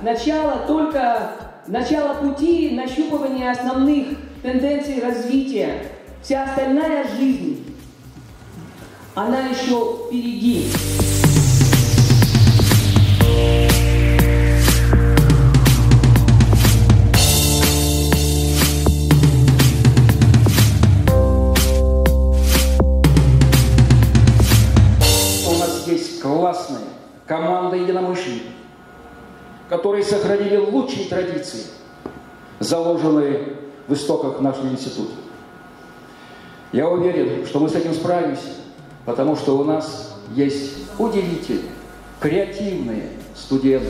начало пути нащупывания основных тенденций развития. Вся остальная жизнь, она еще впереди. У нас есть классная команда единомышленников, которые сохранили лучшие традиции, заложенные в истоках нашего института. Я уверен, что мы с этим справимся, потому что у нас есть удивительные, креативные студенты.